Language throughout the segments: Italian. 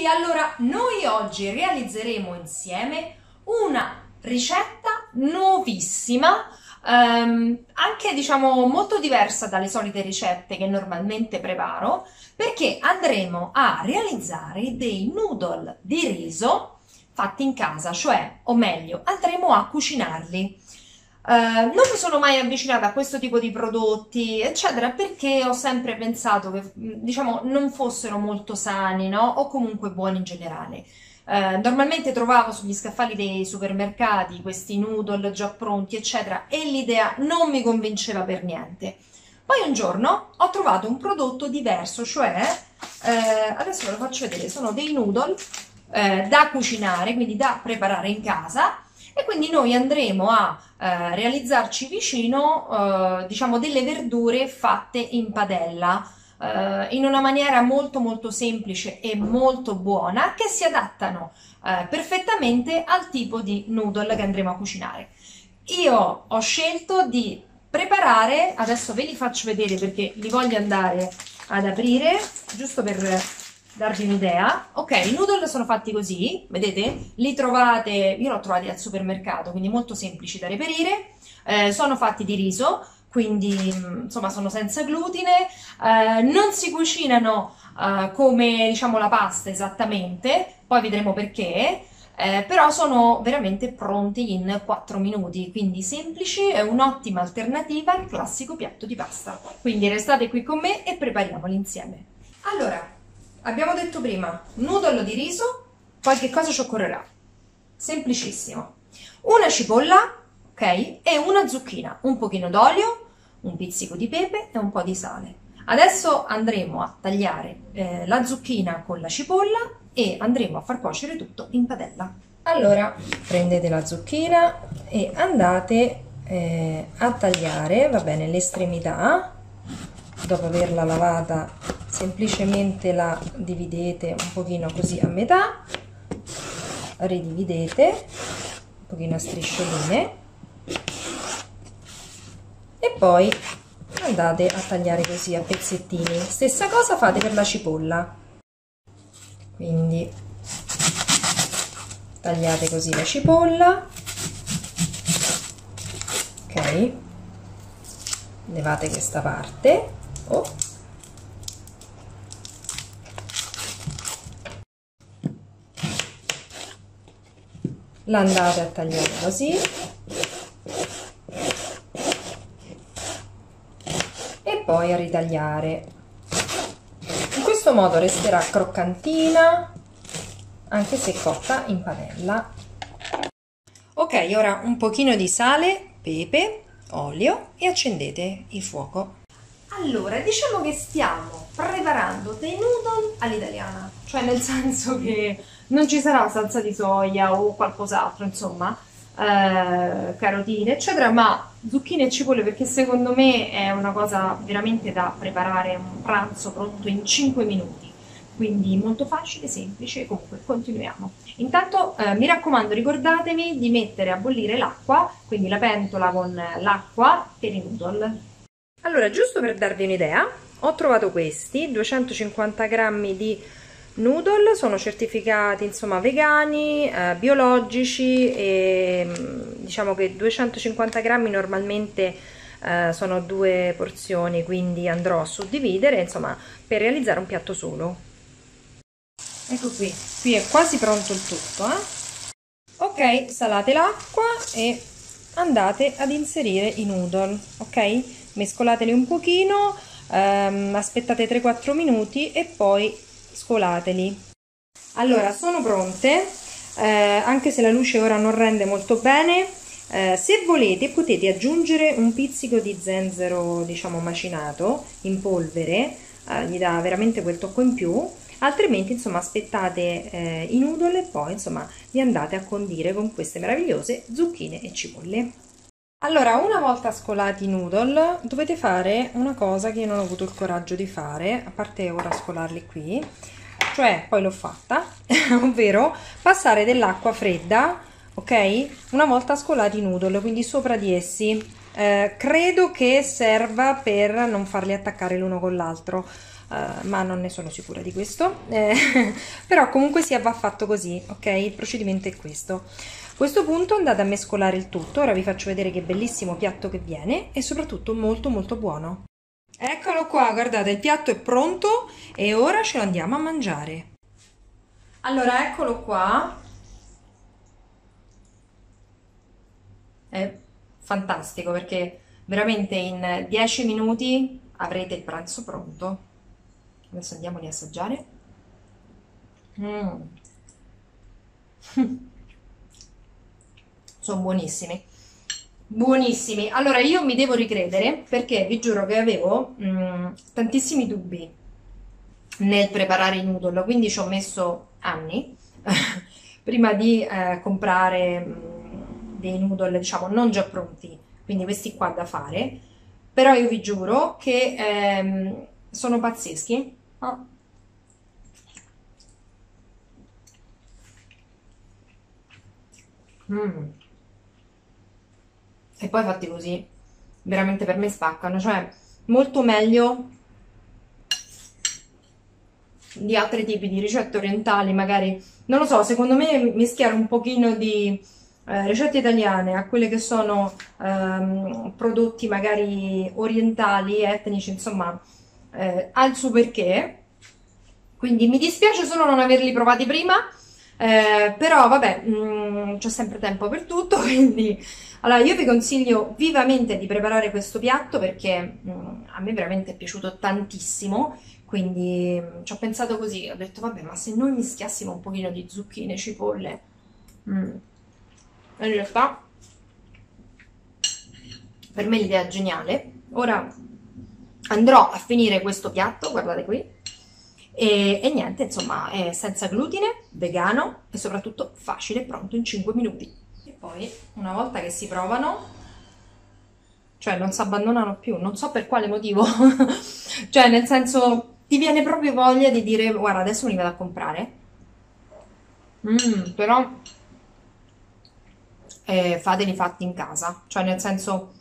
Eccoci, allora noi oggi realizzeremo insieme una ricetta nuovissima, ehm, anche diciamo molto diversa dalle solite ricette che normalmente preparo, perché andremo a realizzare dei noodle di riso fatti in casa, cioè, o meglio, andremo a cucinarli. Uh, non mi sono mai avvicinata a questo tipo di prodotti, eccetera, perché ho sempre pensato che, diciamo, non fossero molto sani, no? O comunque buoni in generale. Uh, normalmente trovavo sugli scaffali dei supermercati questi noodle già pronti, eccetera, e l'idea non mi convinceva per niente. Poi un giorno ho trovato un prodotto diverso, cioè, uh, adesso ve lo faccio vedere, sono dei noodle da cucinare, quindi da preparare in casa, e quindi noi andremo a eh, realizzarci vicino eh, diciamo delle verdure fatte in padella eh, in una maniera molto molto semplice e molto buona che si adattano eh, perfettamente al tipo di noodle che andremo a cucinare. Io ho scelto di preparare adesso ve li faccio vedere perché li voglio andare ad aprire giusto per darvi un'idea. Ok, i noodle sono fatti così, vedete? Li trovate, io li ho trovati al supermercato, quindi molto semplici da reperire. Eh, sono fatti di riso, quindi insomma sono senza glutine, eh, non si cucinano eh, come diciamo la pasta esattamente, poi vedremo perché. Eh, però sono veramente pronti in 4 minuti, quindi semplici, è un'ottima alternativa al classico piatto di pasta. Quindi restate qui con me e prepariamoli insieme. Allora, abbiamo detto prima, noodle di riso, poi che cosa ci occorrerà? Semplicissimo. Una cipolla, ok? E una zucchina, un pochino d'olio, un pizzico di pepe e un po' di sale. Adesso andremo a tagliare eh, la zucchina con la cipolla e andremo a far cuocere tutto in padella. Allora, prendete la zucchina e andate eh, a tagliare, va bene, l'estremità, dopo averla lavata semplicemente la dividete un pochino così a metà ridividete un pochino a striscioline e poi andate a tagliare così a pezzettini. Stessa cosa fate per la cipolla. Quindi tagliate così la cipolla ok? Levate questa parte oh la andate a tagliare così. E poi a ritagliare. In questo modo resterà croccantina anche se cotta in padella. Ok ora un pochino di sale pepe olio e accendete il fuoco allora diciamo che stiamo preparando dei noodle all'italiana cioè nel senso che non ci sarà salsa di soia o qualcos'altro, insomma, eh, carotine, eccetera, ma zucchine e cipolle perché secondo me è una cosa veramente da preparare un pranzo pronto in 5 minuti. Quindi molto facile, semplice, comunque continuiamo. Intanto eh, mi raccomando ricordatevi di mettere a bollire l'acqua, quindi la pentola con l'acqua per i noodle. Allora, giusto per darvi un'idea, ho trovato questi 250 grammi di noodle sono certificati insomma vegani, eh, biologici e mm, diciamo che 250 grammi normalmente eh, sono due porzioni quindi andrò a suddividere insomma per realizzare un piatto solo ecco qui qui è quasi pronto il tutto eh? ok salate l'acqua e andate ad inserire i noodle ok mescolateli un pochino ehm, aspettate 3-4 minuti e poi scolateli. Allora, sono pronte, eh, anche se la luce ora non rende molto bene. Eh, se volete potete aggiungere un pizzico di zenzero, diciamo, macinato in polvere, eh, gli dà veramente quel tocco in più, altrimenti insomma aspettate eh, i noodle e poi insomma li andate a condire con queste meravigliose zucchine e cipolle. Allora, una volta scolati i noodle, dovete fare una cosa che io non ho avuto il coraggio di fare, a parte ora scolarli qui, cioè poi l'ho fatta, ovvero passare dell'acqua fredda, ok? Una volta scolati i noodle, quindi sopra di essi. Eh, credo che serva per non farli attaccare l'uno con l'altro. uh, ma non ne sono sicura di questo. Eh, però comunque sia va fatto così, ok? Il procedimento è questo. Questo punto andate a mescolare il tutto, ora vi faccio vedere che bellissimo piatto che viene e soprattutto molto molto buono. Eccolo qua, guardate, il piatto è pronto e ora ce lo andiamo a mangiare. Allora, eccolo qua. È fantastico perché veramente in 10 minuti avrete il pranzo pronto. Adesso andiamo a assaggiare. Mm. Sono buonissimi. Buonissimi. Allora io mi devo ricredere perché vi giuro che avevo mm, tantissimi dubbi nel preparare i noodle, quindi ci ho messo anni prima di eh, comprare mh, mm, dei noodle, diciamo, non già pronti, quindi questi qua da fare, però io vi giuro che ehm, sono pazzeschi. Oh. Mm e poi fatti così veramente per me spaccano cioè molto meglio di altri tipi di ricette orientali magari. Non lo so secondo me mischiare un pochino di eh, ricette italiane a quelle che sono ehm, prodotti magari orientali etnici insomma eh, ha il suo perché. Quindi mi dispiace solo non averli provati prima eh, però vabbè mm, c'è sempre tempo per tutto quindi allora, io vi consiglio vivamente di preparare questo piatto perché mh, mm, a me veramente è piaciuto tantissimo, quindi mh, mm, ci ho pensato così, ho detto vabbè, ma se noi mischiassimo un pochino di zucchine, cipolle, mm, in realtà per me l'idea è geniale. Ora andrò a finire questo piatto, guardate qui, e, e niente, insomma, è senza glutine, vegano e soprattutto facile, pronto in 5 minuti. Poi una volta che si provano cioè non si abbandonano più, non so per quale motivo, cioè nel senso ti viene proprio voglia di dire guarda adesso me li vado a comprare, mm, però eh, fateli fatti in casa, cioè nel senso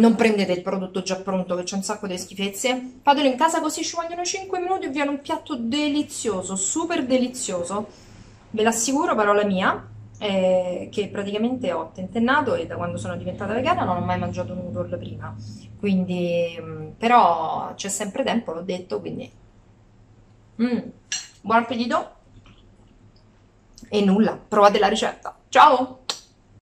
non prendete il prodotto già pronto che c'è un sacco di schifezze, fatelo in casa così ci vogliono 5 minuti e viene un piatto delizioso, super delizioso, ve l'assicuro, parola mia, eh, che praticamente ho tentennato e da quando sono diventata vegana non ho mai mangiato noodle prima, quindi mm, però c'è sempre tempo, l'ho detto, quindi mm, buon appetito e nulla, provate la ricetta. Ciao!